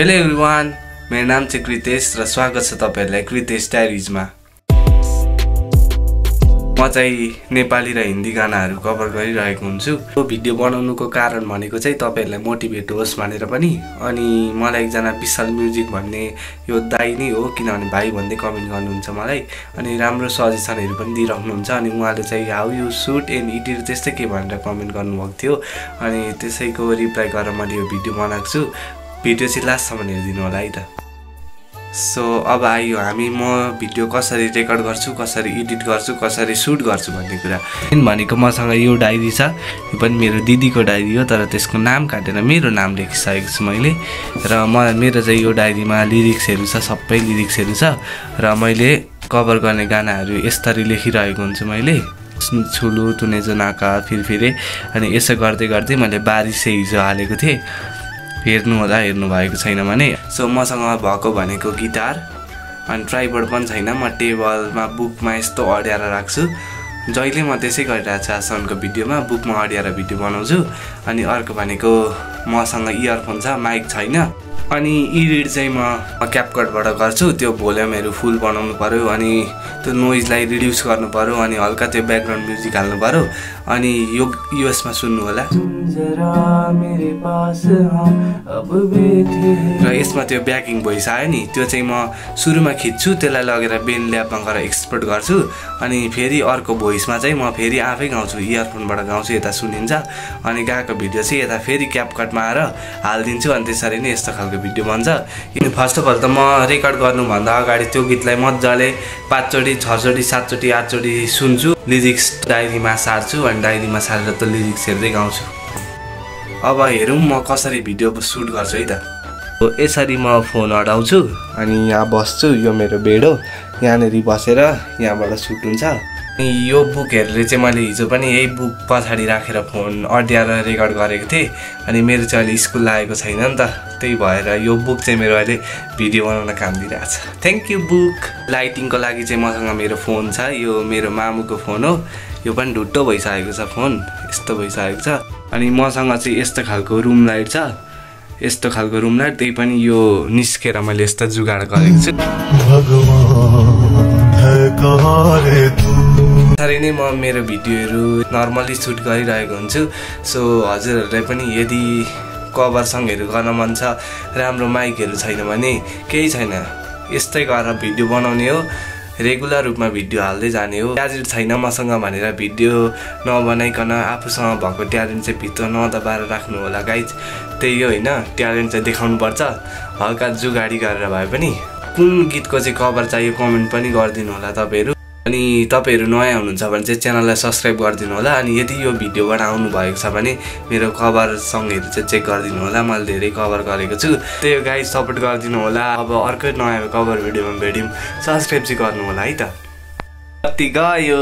Hello everyone मेरो नाम चाहिँ कृतेश र स्वागत छ तपाईँहरूलाई कृतेश डायरिजमा म चाहिँ नेपाली र हिन्दी गानाहरू कभर गरिरहेको हुन्छु। यो भिडियो बनाउनुको कारण भनेको चाहिँ तपाईँहरूलाई मोटिभेट होस् भनेर पनि। अनि मलाई एकजना विशाल म्युजिक भन्ने यो दाई नै हो किनभने भाइ भन्दै कमेन्ट गर्नुहुन्छ मलाई। अनि राम्रो सजेसनहरू पनि दिइराख्नुहुन्छ अनि उहाँले चाहिँ how you shoot and edit त्यस्तै के भनेर कमेन्ट गर्नुभएको थियो। अनि त्यसैको रिप्लाई गरेर मैले यो भिडियो बनाएको छु। भिडियो चाहिँ लास्टसम्म हेरिदिनु होला है त। सो अब आयो हामी म भिडियो कसरी रेकर्ड गर्छु कसरी एडिट गर्छु कसरी सुट गर्छु भन्ने कुरा। भनेको मसँग यो डायरी छ यो पनि मेरो दिदीको डायरी हो तर त्यसको नाम काटेर मेरो नाम लेखिसकेको छु मैले। र म मेरो चाहिँ यो डायरीमा लिरिक्सहरू छ सबै लिरिक्सहरू छ। र मैले कभर गर्ने गानाहरू यसरी लेखिरहेको हुन्छु मैले। छुलु तुनेजो नाका फिरफिरे अनि यसो गर्दै गर्दै मैले बारिसै हिजो हालेको थिएँ। हेर्नु होला हेर्नु भएको छैन भने सो मसँग भएको भनेको गिटार अनि ट्राइबोर्ड पनि छैन। म टेबलमा बुकमा यस्तो अड्याएर राख्छु। जहिले म त्यसै गरिरहेको छु आजसम्मको भिडियोमा बुकमा अड्याएर भिडियो बनाउँछु। अनि अर्को भनेको मसँग इयरफोन छ माइक छैन। अनि इडिट चाहिँ म क्यापकटबाट गर्छु। त्यो भोल्युमहरू फुल बनाउनु पऱ्यो अनि त्यो नोइजलाई रिड्युस पऱ्यो अनि हल्का त्यो ब्याकग्राउन्ड म्युजिक हाल्नु पऱ्यो अनि यो युएसमा सुन्नु होला। र यसमा त्यो ब्याकिङ भोइस आयो नि त्यो चाहिँ म सुरुमा खिच्छु त्यसलाई लगेर बेन ल्याबमा गएर एक्सपोर्ट गर्छु। अनि फेरि अर्को भोइसमा चाहिँ म फेरि आफै गाउँछु इयरफोनबाट गाउँछु यता सुनिन्छ। अनि गएको भिडियो चाहिँ यता फेरि क्यापकटमा आएर हालिदिन्छु अनि त्यसरी नै यस्तो खालको भिडियो बन्छ। किन फर्स्ट अफ अल त म रेकर्ड गर्नुभन्दा अगाडि त्यो गीतलाई मजाले पाँचचोटि छचोटि सातचोटि आठचोटि सुन्छु लिरिक्स डायरीमा सार्छु अनि डायरीमा सारेर त लिरिक्स हेर्दै गाउँछु। अब हेरौँ म कसरी भिडियो सुट गर्छु है त। यसरी म फोन हटाउँछु अनि यहाँ बस्छु यो मेरो बेड। हो यहाँनिर बसेर यहाँबाट सुट हुन्छ। यो बुकहरूले चाहिँ मैले हिजो पनि यही बुक पछाडि राखेर फोन अड्याएर रेकर्ड गरेको थिएँ। अनि मेरो चाहिँ अहिले स्कुल लागेको छैन नि त। त्यही भएर यो बुक चाहिँ मेरो अहिले भिडियो बनाउन काम दिइरहेछ थ्याङ्क यू बुक। लाइटिङको लागि चाहिँ मसँग मेरो फोन छ। यो मेरो मामुको फोन हो। यो पनि ढुट्टो भइसकेको छ फोन। यस्तो भइसकेको छ। अनि मसँग चाहिँ यस्तो खालको रुम लाइट छ। यस्तो खालको रुम लाइट त्यही पनि यो निस्केर मैले यस्तो जुगाड गरेको छु। यसरी नै म मेरो भिडियोहरू नर्मली सुट गरिरहेको हुन्छु। सो हजुरहरूलाई पनि यदि कभर सङहरू गर्न मन छ राम्रो माइकहरू छैन भने केही छैन। यस्तै गरेर भिडियो बनाउने हो। रेगुलर रूपमा भिडियो हाल्दै जाने हो। ट्यालेन्ट छैन मसँग भनेर भिडियो नबनाइकन आफूसँग भएको ट्यालेन्ट चाहिँ भित्र नदबाएर राख्नु होला गाइज त्यही होइन। ट्यालेन्ट चाहिँ देखाउनुपर्छ। हल्का जुगाडी गरेर भए पनि कुन गीतको चाहिँ कभर चाहियो कमेन्ट पनि गरिदिनु होला तपाईँहरू। अनि तपाईँहरू नयाँ हुनुहुन्छ भने चाहिँ च्यानललाई सब्सक्राइब गरिदिनु होला अनि यदि यो भिडियोबाट आउनु भएको छ भने मेरो कभर सङहरू चाहिँ चेक गरिदिनु होला। मैले धेरै कभर गरेको छु। त्यही हो गाई सपोर्ट गरिदिनु होला। अब अर्कै नयाँ कभर भिडियोमा भेट्यौँ। सब्सक्राइब चाहिँ गर्नु होला है त। कति गयो?